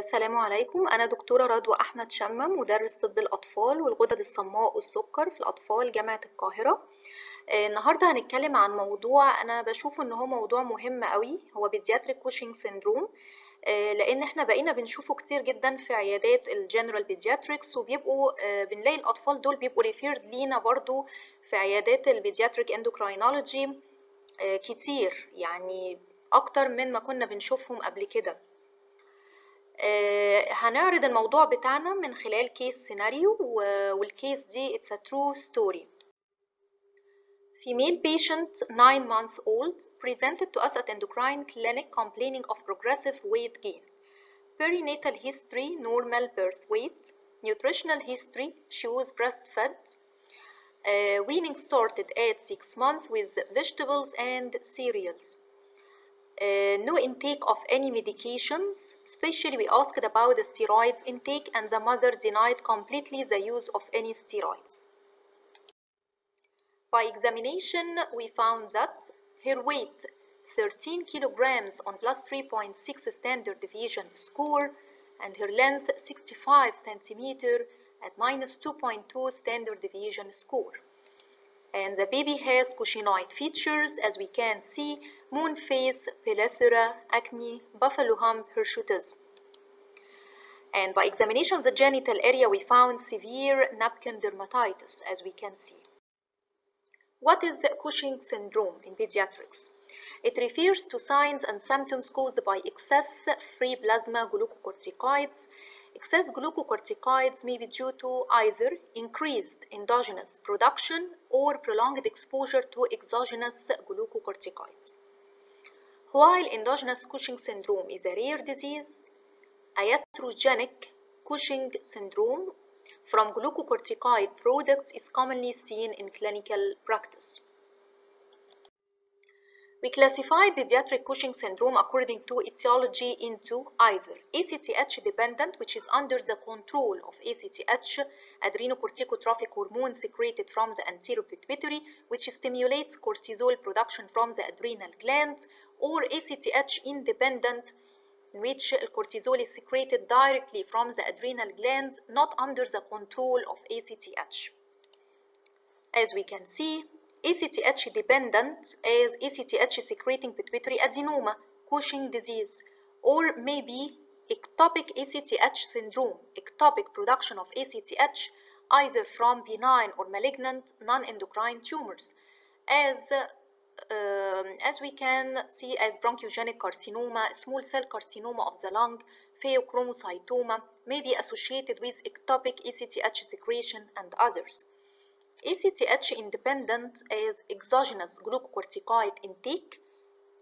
السلام عليكم. أنا دكتورة رضوى أحمد شمة مدرس طب الأطفال والغدد الصماء والسكر في الأطفال جامعة القاهرة. آه، النهاردة هنتكلم عن موضوع أنا بشوفه إن هو موضوع مهم قوي هو بيدياتريك كوشنج سيندروم آه، لأن إحنا بقينا بنشوفه كتير جدا في عيادات الجنرال بيدياتريكس وبيبقوا آه، بنلاقي الأطفال دول بيبقوا ريفيرد لينا برضو في عيادات البيدياتريك اندوكراينولوجي كتير. يعني أكتر من ما كنا بنشوفهم قبل كده. آه، هنعرض الموضوع بتاعنا من خلال كيس سيناريو والكيس دي it's a true story Female patient 9 month old presented to us at endocrine clinic complaining of progressive weight gain. Perinatal history normal birth weight. Nutritional history she was breastfed. Uh, weaning started at 6 months with vegetables and cereals. Uh, no intake of any medications, especially we asked about the steroids intake and the mother denied completely the use of any steroids. By examination, we found that her weight 13 kilograms on plus 3.6 standard deviation score and her length 65 centimeter at minus 2.2 standard deviation score. And the baby has cushingoid features as we can see moon face, plethora, acne, buffalo hump, hirsutism. And by examination of the genital area, we found severe napkin dermatitis, as we can see. What is the Cushing syndrome in pediatrics? It refers to signs and symptoms caused by excess free plasma glucocorticoids. Excess glucocorticoids may be due to either increased endogenous production or prolonged exposure to exogenous glucocorticoids. While endogenous Cushing syndrome is a rare disease, iatrogenic Cushing syndrome from glucocorticoid products is commonly seen in clinical practice. We classify pediatric Cushing syndrome according to etiology into either ACTH dependent, which is under the control of ACTH, adrenocorticotrophic hormone secreted from the anterior pituitary, which stimulates cortisol production from the adrenal glands, or ACTH independent, in which cortisol is secreted directly from the adrenal glands, not under the control of ACTH. As we can see, ACTH dependent as ACTH secreting pituitary adenoma, Cushing disease, or maybe ectopic ACTH syndrome, ectopic production of ACTH either from benign or malignant non-endocrine tumors, as um, as we can see as bronchogenic carcinoma, small cell carcinoma of the lung, pheochromocytoma may be associated with ectopic ACTH secretion and others. ACTH independent as exogenous glucocorticoid intake,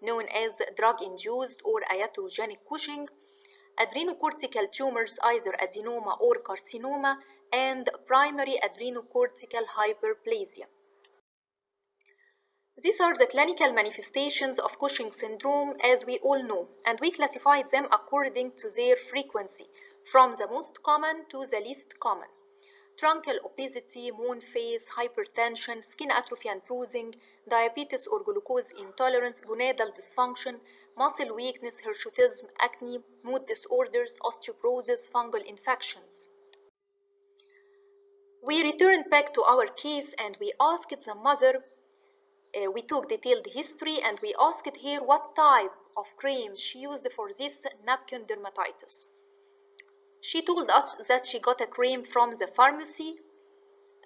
known as drug-induced or iatrogenic Cushing, adrenocortical tumors, either adenoma or carcinoma, and primary adrenocortical hyperplasia. These are the clinical manifestations of Cushing syndrome as we all know, and we classified them according to their frequency, from the most common to the least common. Truncal obesity, moon face, hypertension, skin atrophy and bruising, diabetes or glucose intolerance, gonadal dysfunction, muscle weakness, hirsutism, acne, mood disorders, osteoporosis, fungal infections. We returned back to our case and we asked the mother uh, we took detailed history and we asked her what type of cream she used for this napkin dermatitis. She told us that she got a cream from the pharmacy.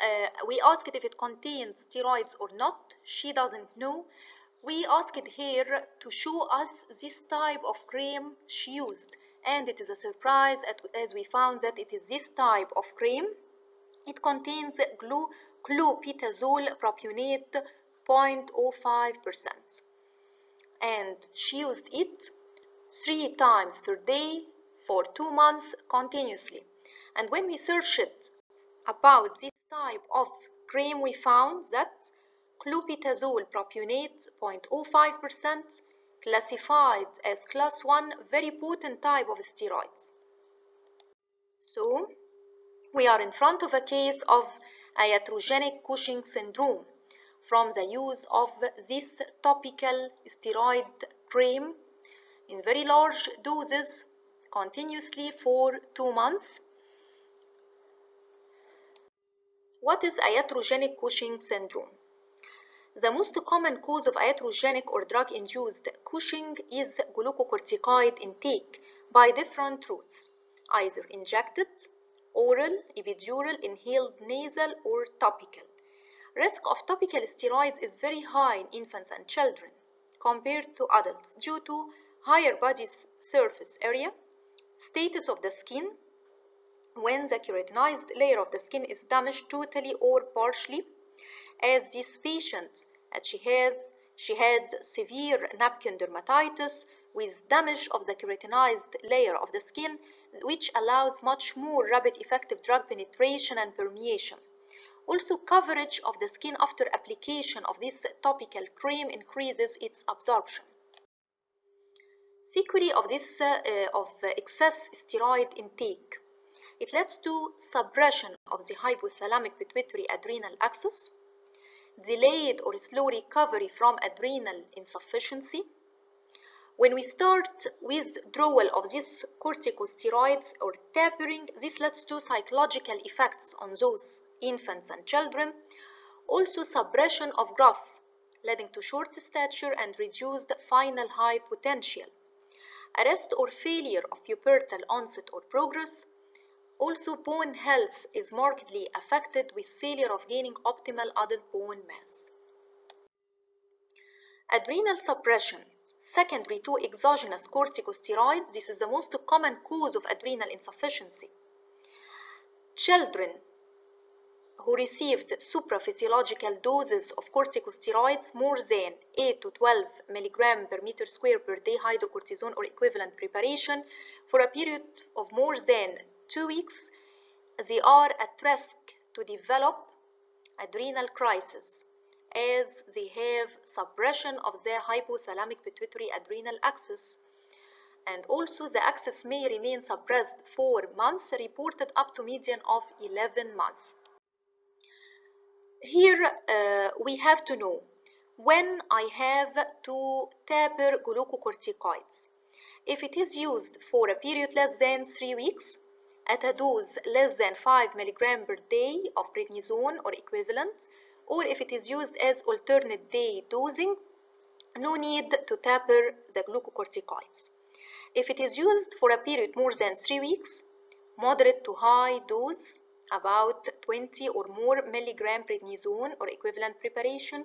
Uh, we asked if it contained steroids or not. She doesn't know. We asked her to show us this type of cream she used. And it is a surprise as we found that it is this type of cream. It contains glu clobetasol propionate 0.05% and she used it three times per day for two months continuously. And when we searched about this type of cream we found that clobetasol propionate 0.05% classified as class 1 very potent type of steroids. So we are in front of a case of iatrogenic Cushing syndrome from the use of this topical steroid cream in very large doses continuously for two months. What is iatrogenic Cushing syndrome? The most common cause of iatrogenic or drug-induced Cushing is glucocorticoid intake by different routes, either injected, oral, epidural, inhaled nasal, or topical. Risk of topical steroids is very high in infants and children compared to adults due to higher body surface area, status of the skin, when the keratinized layer of the skin is damaged totally or partially, as this patient as she has she had severe napkin dermatitis with damage of the keratinized layer of the skin which allows much more rapid effective drug penetration and permeation. Also coverage of the skin after application of this topical cream increases its absorption. Sequelae of this uh, of excess steroid intake. It leads to suppression of the hypothalamic pituitary adrenal axis, delayed or slow recovery from adrenal insufficiency. When we start withdrawal of these corticosteroids or tapering, this leads to psychological effects on those infants and children. Also suppression of growth, leading to short stature and reduced final height potential. Arrest or failure of pubertal onset or progress, also, bone health is markedly affected with failure of gaining optimal adult bone mass. Adrenal suppression, secondary to exogenous corticosteroids, this is the most common cause of adrenal insufficiency. Children who received supraphysiological doses of corticosteroids more than 8 to 12 milligram per meter square per day hydrocortisone or equivalent preparation for a period of more than two weeks, they are at risk to develop adrenal crisis as they have suppression of their hypothalamic pituitary adrenal axis and also the axis may remain suppressed for months reported up to median of 11 months. Here uh, we have to know when I have to taper glucocorticoids. If it is used for a period less than 3 weeks, at a dose less than 5 milligram per day of prednisone or equivalent, or if it is used as alternate day dosing, no need to taper the glucocorticoids. If it is used for a period more than 3 weeks, moderate to high dose, about 20 or more milligram prednisone or equivalent preparation,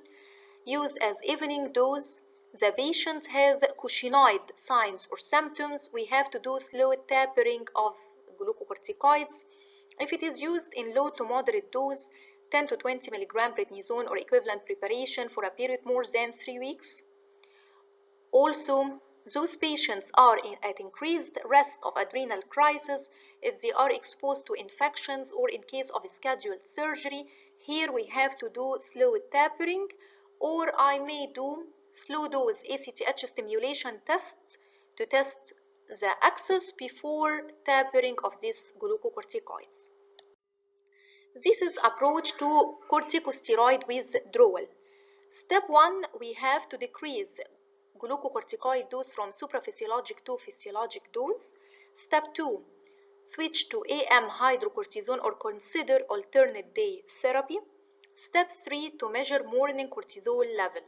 used as evening dose, the patient has Cushingoid signs or symptoms, we have to do slow tapering of glucocorticoids. If it is used in low to moderate dose, 10 to 20 milligram prednisone or equivalent preparation for a period more than 3 weeks. Also, those patients are at increased risk of adrenal crisis if they are exposed to infections or in case of scheduled surgery. Here we have to do slow tapering or I may do slow dose ACTH stimulation tests to test the axis before tapering of these glucocorticoids. This is approach to corticosteroid withdrawal. Step 1, we have to decrease glucocorticoid dose from supraphysiologic to physiologic dose. Step 2, switch to AM hydrocortisone or consider alternate day therapy. Step 3, to measure morning cortisol level.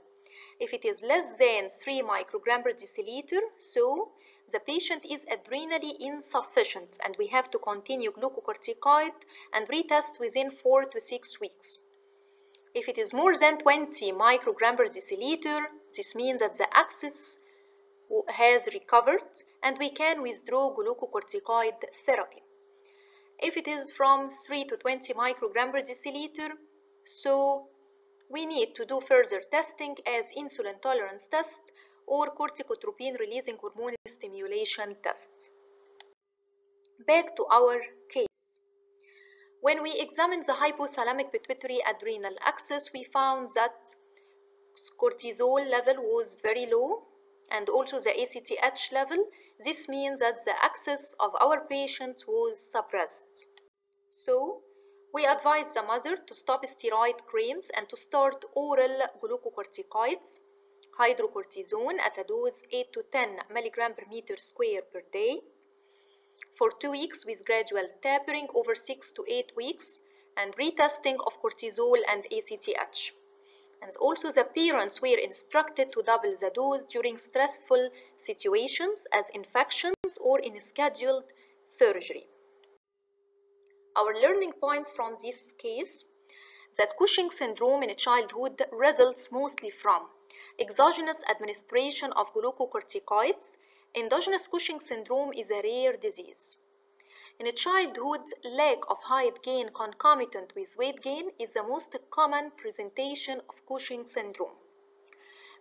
If it is less than 3 microgram per deciliter, so the patient is adrenally insufficient and we have to continue glucocorticoid and retest within 4 to 6 weeks. If it is more than 20 microgram per deciliter, this means that the axis has recovered and we can withdraw glucocorticoid therapy. If it is from 3 to 20 microgram per deciliter, so we need to do further testing as insulin tolerance test or corticotropin releasing hormone stimulation tests. Back to our case. When we examined the hypothalamic pituitary adrenal axis, we found that cortisol level was very low and also the ACTH level. This means that the axis of our patient was suppressed. So, we advise the mother to stop steroid creams and to start oral glucocorticoids, hydrocortisone at a dose 8 to 10 milligram per meter square per day. For two weeks with gradual tapering over six to eight weeks and retesting of cortisol and ACTH. And also the parents were instructed to double the dose during stressful situations as infections or in scheduled surgery. Our learning points from this case that Cushing syndrome in a childhood results mostly from exogenous administration of glucocorticoids. Endogenous Cushing syndrome is a rare disease. In a childhood, lack of height gain concomitant with weight gain is the most common presentation of Cushing syndrome.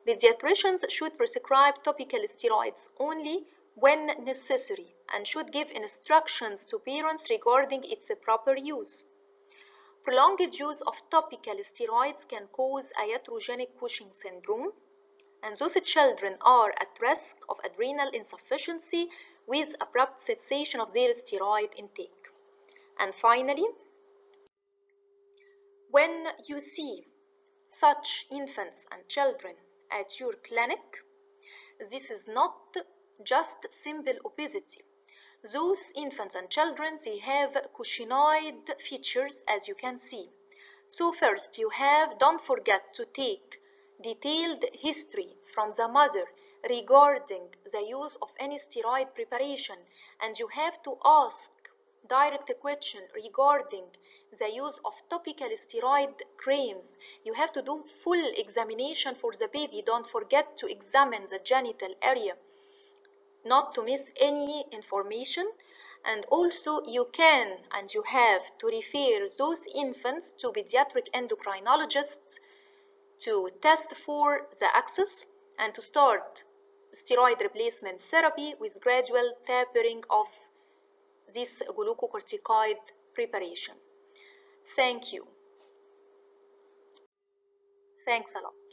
Pediatricians should prescribe topical steroids only when necessary and should give instructions to parents regarding its proper use. Prolonged use of topical steroids can cause iatrogenic Cushing syndrome, and those children are at risk of adrenal insufficiency with abrupt cessation of their steroid intake. And finally, when you see such infants and children at your clinic, this is not just simple obesity. Those infants and children, they have Cushingoid features as you can see. So first you have, don't forget to take detailed history from the mother regarding the use of any steroid preparation and you have to ask direct question regarding the use of topical steroid creams. You have to do full examination for the baby. Don't forget to examine the genital area not to miss any information and also you can and you have to refer those infants to pediatric endocrinologists to test for the access and to start steroid replacement therapy with gradual tapering of this glucocorticoid preparation. Thank you. Thanks a lot.